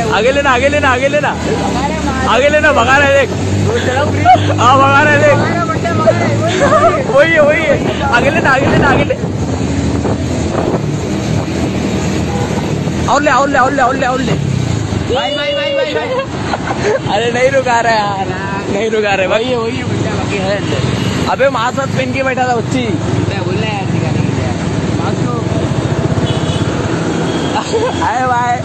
आगे लेना आगे लेना आगे लेना। आगे लेना भगा रहा है देख। हाँ भगा रहा है देख। वही है वही है। आगे लेना आगे लेना आगे ले। और ले और ले और ले और ले और ले। भाई भाई भाई भाई भाई। अरे नहीं रुका रहा यार। नहीं रुका रहे वही भाई है वही है बच्चा बाकी है। अबे मास्क वास्क पहन के बैठा था बच्ची। बोलना यार दिखाने के मास्क तो- अरे भाई।